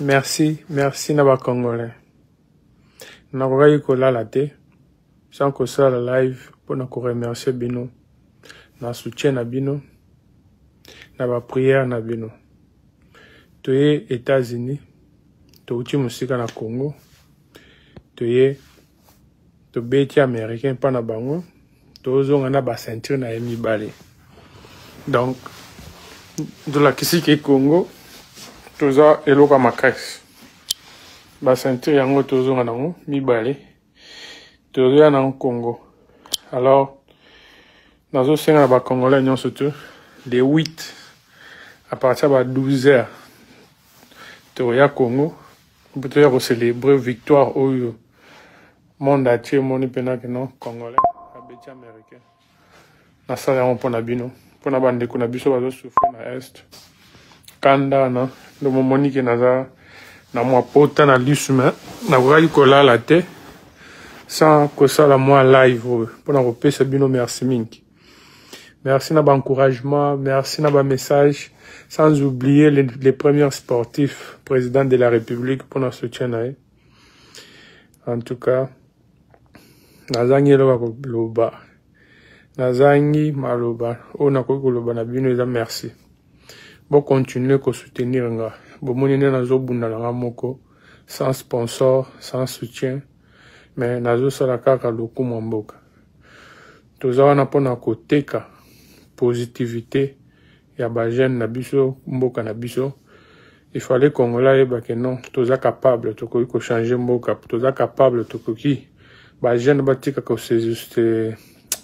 merci merci na bacongolais nakokaki kolala te sans kosala live mpo na koremercie bino na soutien na bino na bapriere na bino toye états-unis touti mosika na congo toye tobeti américain mpa na bango tozonga na baceinture na ye mibale donc tolakisi ke congo toza eloko ya makasi baceinture yango tozonga nango mibale tozoya nango congo alors nazosenga na bacongolais nyonso te le 8 à partir ya ba 12 heures tokoya congo mpe toya kocelebre victoire oyo monde atie emoni mpena kino congolais abeti américain nasala yango mpo na bino mpo na bandeko na biso bazosufre na est kanda wana ndo momoni ke naza na mwa pota na lisu me nakokaki kolala te sans kosala mwa live oyo mpo na kopesa bino merci mingi Merci na encouragement, merci na ba message, sans oublier les, les premiers sportifs, président de la République pour notre soutien na ye. En tout cas, nazangi eloko koloba. Nazangi maloba. Oyo nakoki koloba na bino eza merci. Bo continuer ko soutenir nga. Bomoni nde nazobunda na nga moko sans sponsor, sans soutien, mais nazosala kaka lokumu ya mboka. toza wana mpo na koteka positivité ya bajeune na biso mboka na biso il fallait congolais ayeba ke non toza capable tokoki kochange mboka toza capable tokoki bajeune batika koseuste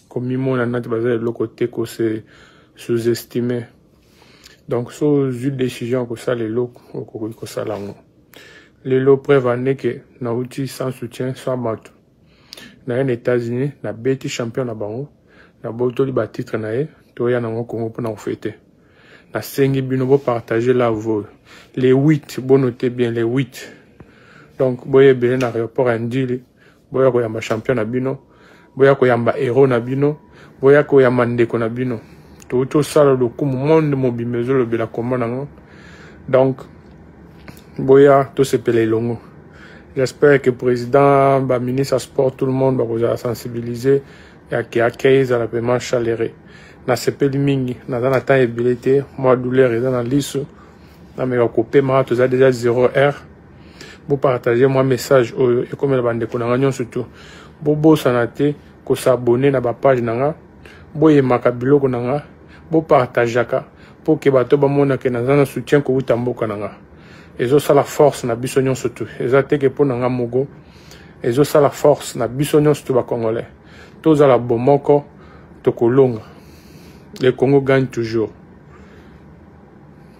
komimona nati baza eloko te kose sous-estime donc so ozwi décision ya kosala eloko okoki kosala yango lelo preuve ande ke nauti sans soutien sans bato naye na états-unis nabeti champion na bango nabotoli batitre na ye toya nango kongo mpona kofete nasengi bino bopartage lave oyo le 8 bonote bien le 8 donc boya ebele na aéroport ya ndili boya koyamba champion na bino boya koyamba héros na bino boya koyamba ndeko na bino touti osala lokumu monde mobimba ezolobela kombo nango donc boya tosepela elongo j'espère que président baministre ya sport tout le monde bakozala sensibilise yake accueil ezala vraiment chalere nasepeli mingi naza na temps ebele te mwa douleur eza na liso nameka kopema toza deja 0 heure bopartage mwa message oyo ekomela bandeko na ngai nyonso to bobosana te ko s'abonner na ba page na nga boyemaka biloko na nga bopartageaka mpo ke bato bamona ke naza na soutien kowuta mboka na nga ezosala force na biso nyonso tu eza te ke mpo na nga mogo ezosala force na biso nyonso tu bacongolais tozala bomoko tokolonga le congo gagne toujours